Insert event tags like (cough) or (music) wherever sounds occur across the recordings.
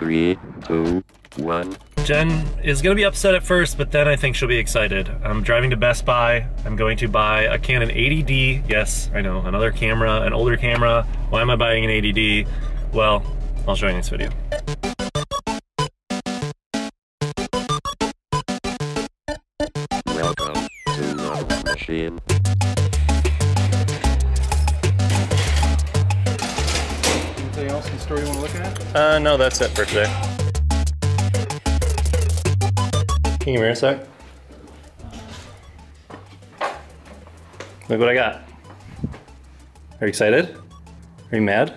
Three, two, one. Jen is gonna be upset at first, but then I think she'll be excited. I'm driving to Best Buy. I'm going to buy a Canon 80D. Yes, I know, another camera, an older camera. Why am I buying an 80D? Well, I'll show you in this video. Welcome to Love Machine. Else in the store you want to look at? Uh, no, that's it for today. Can you give me a sec? Look what I got. Are you excited? Are you mad?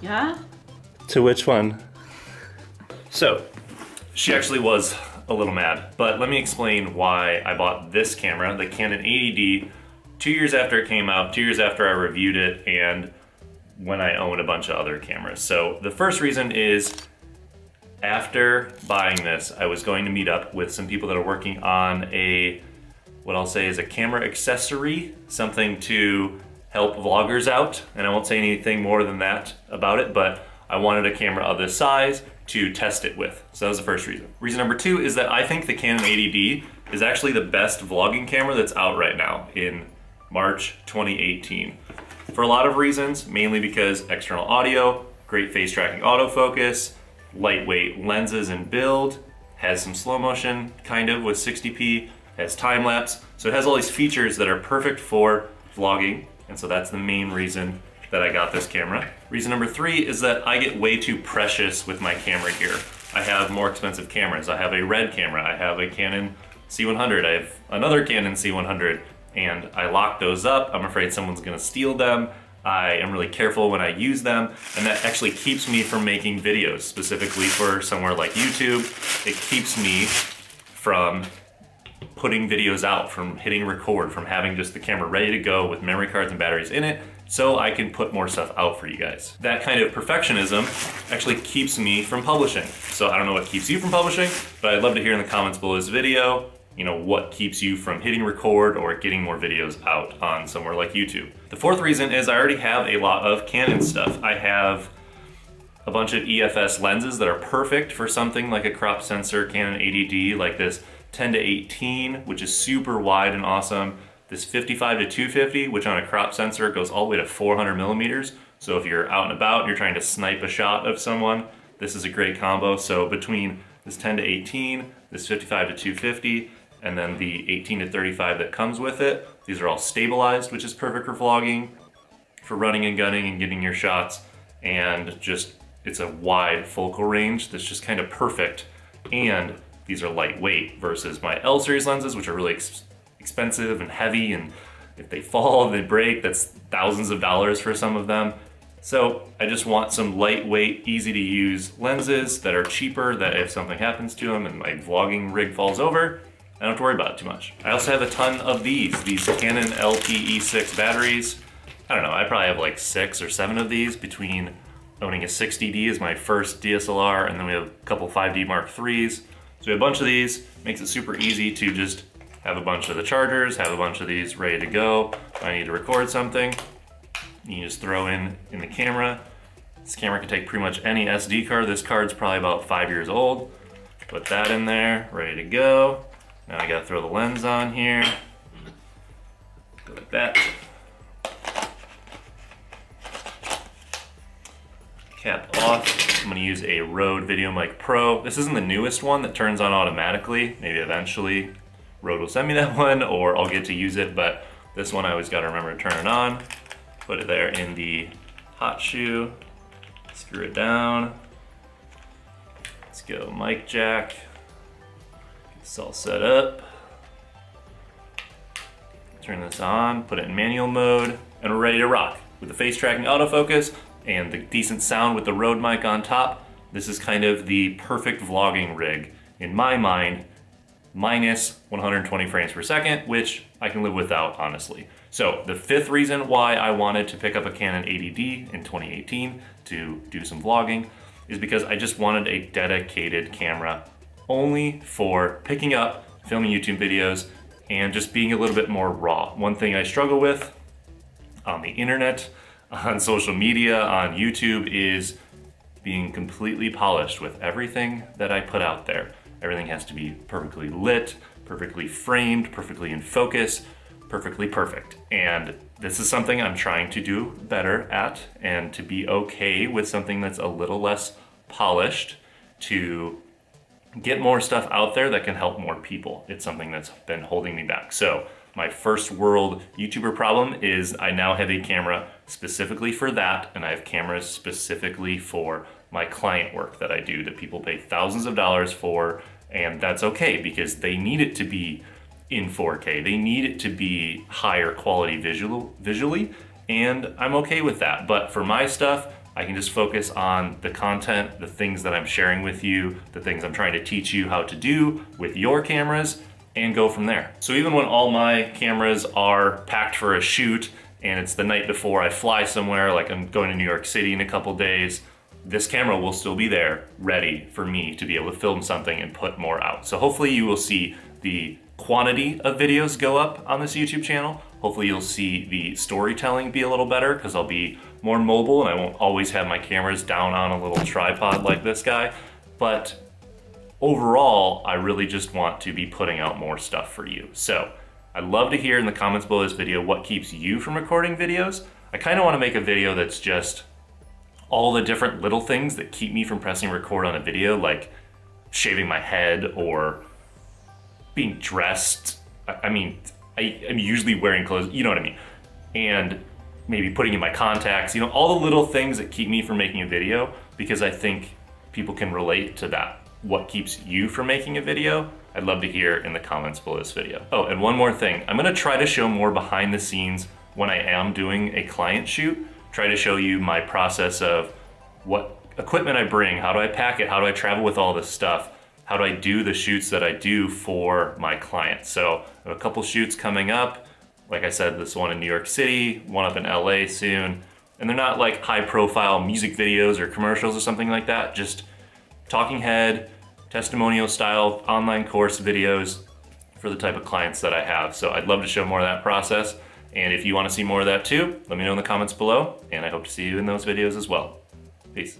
Yeah? To which one? So, she actually was a little mad, but let me explain why I bought this camera, the Canon 80D, two years after it came out, two years after I reviewed it, and when I own a bunch of other cameras. So the first reason is after buying this, I was going to meet up with some people that are working on a, what I'll say is a camera accessory, something to help vloggers out. And I won't say anything more than that about it, but I wanted a camera of this size to test it with. So that was the first reason. Reason number two is that I think the Canon 80D is actually the best vlogging camera that's out right now in March 2018. For a lot of reasons, mainly because external audio, great face tracking autofocus, lightweight lenses and build, has some slow motion kind of with 60p, has time lapse. So it has all these features that are perfect for vlogging. And so that's the main reason that I got this camera. Reason number three is that I get way too precious with my camera gear. I have more expensive cameras. I have a red camera. I have a Canon C100. I have another Canon C100 and I lock those up. I'm afraid someone's gonna steal them. I am really careful when I use them, and that actually keeps me from making videos, specifically for somewhere like YouTube. It keeps me from putting videos out, from hitting record, from having just the camera ready to go with memory cards and batteries in it, so I can put more stuff out for you guys. That kind of perfectionism actually keeps me from publishing. So I don't know what keeps you from publishing, but I'd love to hear in the comments below this video you know, what keeps you from hitting record or getting more videos out on somewhere like YouTube. The fourth reason is I already have a lot of Canon stuff. I have a bunch of EFS lenses that are perfect for something like a crop sensor Canon 80D, like this 10 to 18, which is super wide and awesome. This 55 to 250, which on a crop sensor goes all the way to 400 millimeters. So if you're out and about and you're trying to snipe a shot of someone, this is a great combo. So between this 10 to 18, this 55 to 250, and then the 18 to 35 that comes with it. These are all stabilized, which is perfect for vlogging, for running and gunning and getting your shots, and just it's a wide focal range that's just kind of perfect. And these are lightweight versus my L series lenses, which are really ex expensive and heavy, and if they fall, (laughs) they break, that's thousands of dollars for some of them. So I just want some lightweight, easy to use lenses that are cheaper, that if something happens to them and my vlogging rig falls over, I don't have to worry about it too much. I also have a ton of these, these Canon LPE6 batteries. I don't know, I probably have like six or seven of these between owning a 60D as my first DSLR, and then we have a couple 5D Mark IIIs. So we have a bunch of these, makes it super easy to just have a bunch of the chargers, have a bunch of these ready to go. If I need to record something, you just throw in in the camera. This camera can take pretty much any SD card. This card's probably about five years old. Put that in there, ready to go. Now I gotta throw the lens on here. Go like that. Cap off. I'm gonna use a Rode VideoMic Pro. This isn't the newest one that turns on automatically. Maybe eventually Rode will send me (laughs) that one or I'll get to use it, but this one I always gotta remember to turn it on. Put it there in the hot shoe. Screw it down. Let's go mic jack. It's all set up. Turn this on, put it in manual mode, and we're ready to rock. With the face tracking autofocus and the decent sound with the Rode mic on top, this is kind of the perfect vlogging rig, in my mind, minus 120 frames per second, which I can live without, honestly. So the fifth reason why I wanted to pick up a Canon 80D in 2018 to do some vlogging is because I just wanted a dedicated camera only for picking up, filming YouTube videos, and just being a little bit more raw. One thing I struggle with on the internet, (laughs) on social media, on YouTube is being completely polished with everything that I put out there. Everything has to be perfectly lit, perfectly framed, perfectly in focus, perfectly perfect. And this is something I'm trying to do better at and to be okay with something that's a little less polished to get more stuff out there that can help more people. It's something that's been holding me back. So my first world YouTuber problem is I now have a camera specifically for that, and I have cameras specifically for my client work that I do that people pay thousands of dollars for, and that's okay because they need it to be in 4K. They need it to be higher quality visual, visually, and I'm okay with that. But for my stuff, I can just focus on the content, the things that I'm sharing with you, the things I'm trying to teach you how to do with your cameras, and go from there. So even when all my cameras are packed for a shoot and it's the night before I fly somewhere, like I'm going to New York City in a couple days, this camera will still be there ready for me to be able to film something and put more out. So hopefully you will see the quantity of videos go up on this YouTube channel. Hopefully you'll see the storytelling be a little better because I'll be more mobile and I won't always have my cameras down on a little tripod like this guy. But overall, I really just want to be putting out more stuff for you. So I'd love to hear in the comments below this video what keeps you from recording videos. I kind of want to make a video that's just all the different little things that keep me from pressing record on a video, like shaving my head or being dressed. I mean, I am usually wearing clothes, you know what I mean? And maybe putting in my contacts, you know, all the little things that keep me from making a video because I think people can relate to that. What keeps you from making a video? I'd love to hear in the comments below this video. Oh, and one more thing. I'm gonna try to show more behind the scenes when I am doing a client shoot. Try to show you my process of what equipment I bring, how do I pack it, how do I travel with all this stuff, how do I do the shoots that I do for my clients. So I have a couple shoots coming up. Like I said, this one in New York City, one up in LA soon. And they're not like high profile music videos or commercials or something like that, just talking head, testimonial style online course videos for the type of clients that I have. So I'd love to show more of that process. And if you wanna see more of that too, let me know in the comments below, and I hope to see you in those videos as well. Peace.